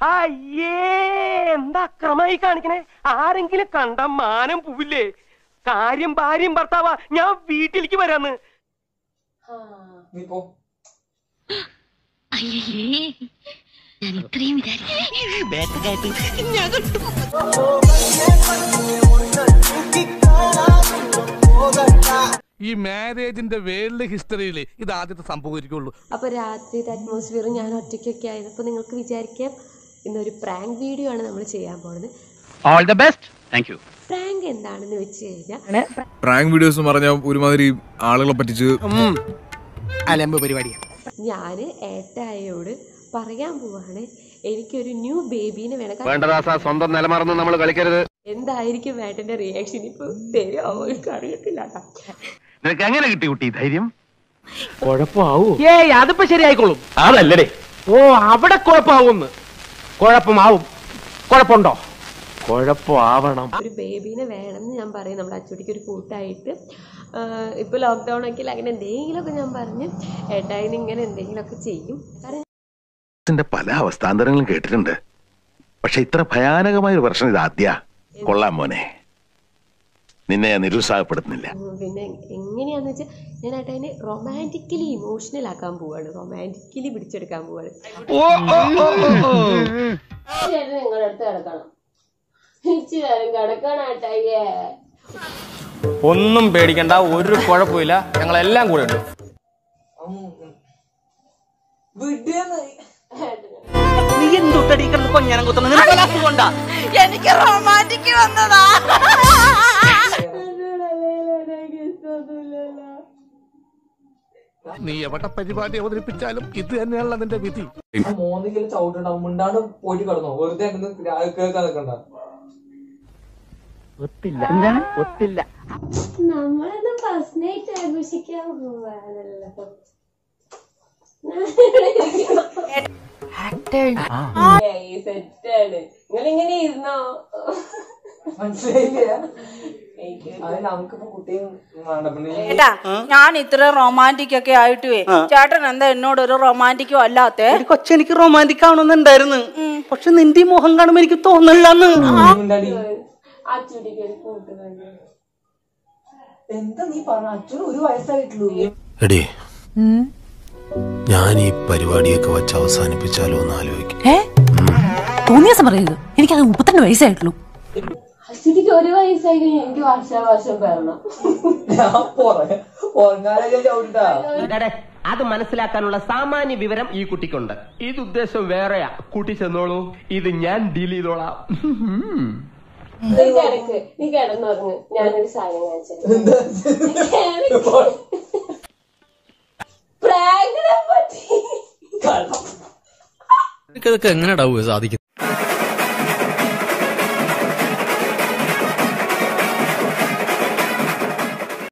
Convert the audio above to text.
അയ്യേ എന്താ അക്രമായി കാണിക്കണേ? ആരെങ്കിലും കണ്ട മാനം പോവില്ലേ? കാര്യം ഭാര്യയും ഭർത്താവാ ഞാൻ വീട്ടിലേക്ക് വരാന്ന്. നീ പോ. അയ്യേ. ഞാൻ ഇത്രയും ഈ മാരേജിന്റെ വേൾഡ് ഹിസ്റ്ററിയിൽ ഇത് ആദ്യത്തെ സംഭവിക്കുള്ളൂ അപ്പൊ രാത്രിയുടെ അറ്റ്മോസ്ഫിയർ ഞാൻ ഒറ്റയ്ക്കൊക്കെ ആയിരുന്നപ്പോ നിങ്ങൾക്ക് വിചാരിക്കാം ഇന്നൊരു പ്രാങ്ക് വീഡിയോ ആണ് നമ്മൾ ചെയ്യാൻ പോകുന്നത് all the best thank you prank എന്താണെന്ന് വെച്ച് കഴിഞ്ഞാൽ പ്രാങ്ക് വീഡിയോസ് എന്ന് പറഞ്ഞാൽ ഒരുമാതിരി ആളുകളെ പറ്റിച്ച് അലമ്പ് പരിപാടിയാണ് ഞാൻ ഏട്ടായോട് പറയാൻ പോവാണ്. എനിക്കൊരു ന്യൂ ബേബീനെ വേണം. വേണ്ടദാസ സ്വന്തം നിലമറന്ന് നമ്മൾ കളിക്കരുത്. എന്തായിരിക്കും വേട്ടന്റെ റിയാക്ഷൻ ഇപ്പൊ തരുമോ എനിക്ക് അറിയത്തില്ല നിനക്ക് എങ്ങനെ കിട്ടി കുട്ടി ധൈര്യം? കുഴപ്പമാവൂ. ഏയ് അതിപ്പോ ശരിയായിക്കോളും. അതല്ലേ ഓ അവിടെ കുഴപ്പമാവുന്ന്. കുഴപ്പമാവും. കുഴപ്പമുണ്ടോ? കുഴപ്പമാവണം. ഒരു ബേബീനെ വേണമെന്ന് ഞാൻ പറയും. നമ്മുടെ അച്ചുടിക്ക് ഒരു കൂട്ടായിട്ട്. ഇപ്പൊ ലോക്ക്ഡൗൺ ഒക്കെ അങ്ങനെ എന്തെങ്കിലുമൊക്കെ ഞാൻ പറഞ്ഞ് ഏട്ടായിന് ഇങ്ങനെ എന്തെങ്കിലുമൊക്കെ ചെയ്യും. കാരണം ത്തിന്റെ പല അവസ്ഥാന്തരങ്ങളും കേട്ടിട്ടുണ്ട്. പക്ഷെ ഇത്ര ഭയാനകമായ ഒരു പ്രശ്നം ഇത് ആദ്യ കൊള്ളാം മോനെ. നിന്നെ ഞാൻ നിരുത്സാഹപ്പെടുത്തുന്നില്ല. പിന്നെ എങ്ങനെയാന്ന് വെച്ചാൽ ഞാൻ അതിനെ റൊമാന്റിക്കലി ഇമോഷണൽ ആക്കാൻ പോവാണ്. റൊമാന്റിക്കലി പിടിച്ചെടുക്കാൻ പോവാണ്. ചേട്ടൻ നിങ്ങളുടെ അടുത്ത് കിടക്കണം. ഇച്ചിരി നേരം കിടക്കണം ഏട്ടായിയേ ഒന്നും പേടിക്കണ്ട ഒരു കുഴപ്പമില്ല. ഞങ്ങളെല്ലാം കൂടെ ഉണ്ട്. വിടുന്ന്. നീ എന്തുട്ടടി കിടന്ന് കൊഞ്ഞാനം കുത്തുന്നത് നിനക്ക് അസുഖമുണ്ടാ എനിക്ക് റൊമാന്റിക് വന്നതാ. നീ എവിടെ പരിപാടി അവതരിപ്പിച്ചാലും ഇത് തന്നെയാണല്ലോ അതിന്റെ വിധി. മോന്തെങ്കിലും ചവിട്ടുണ്ടാവും മുണ്ടാണ് പോയിട്ട് കിടന്നു. വെറുതെ കേൾക്കാൻ നിൽക്കണ്ട ഒത്തില്ല. എന്താണ്? ഒത്തില്ല. നമ്മളൊന്നും ഫസ്റ്റ് നൈറ്റ് ആഘോഷിക്കാൻ പോവാണല്ലോ സെറ്റാണ് നിങ്ങൾ ഇങ്ങനെ ഇരുന്നോ മനസ്സിലായില്ല ചേട്ടാ ഞാൻ ഇത്ര റൊമാന്റിക് ഒക്കെ ആയിട്ടുവേ. ചേട്ടൻ എന്താ എന്നോട് ഒരു റൊമാന്റിക്കും അല്ലാത്തെ? കൊച്ചെനിക്ക് റൊമാന്റിക് ആവണമെന്നുണ്ടായിരുന്നു. പക്ഷെ നിന്റെ മുഖം കാണുമ്പോ എനിക്ക് തോന്നില്ലെന്ന് കൂട്ടുകാരി എന്താ നീ പറഞ്ഞ? അച്ഛനും ഒരു വയസ്സായിട്ടുള്ളൂ. എടി. ഞാൻ ഈ പരിപാടിയൊക്കെ വെച്ച് അവസാനിപ്പിച്ചാലോ എന്ന് ആലോചിക്കും. ഏ? എനിക്ക് പറയരുത് എനിക്കത് മുപ്പത്തിരണ്ട് വയസ്സായിട്ടുള്ളൂ. ഒരു വയസ്സായി കഴിഞ്ഞാൽ എനിക്ക് വർഷാവർഷം വരണം. അത് മനസ്സിലാക്കാനുള്ള സാമാന്യ വിവരം ഈ കുട്ടിക്കുണ്ട്. ഇത് ഉദ്ദേശം വേറെയാ. കുട്ടി ചെന്നോളൂ. ഇത് ഞാൻ ഡീൽ ചെയ്തോളാം. നീ കിടന്നുറങ്ങ്. ഞാനൊരു സാധനം കാണിച്ചു പ്രാങ്കിനെ പറ്റി ഇതൊക്കെ എങ്ങനെ സാധിക്കും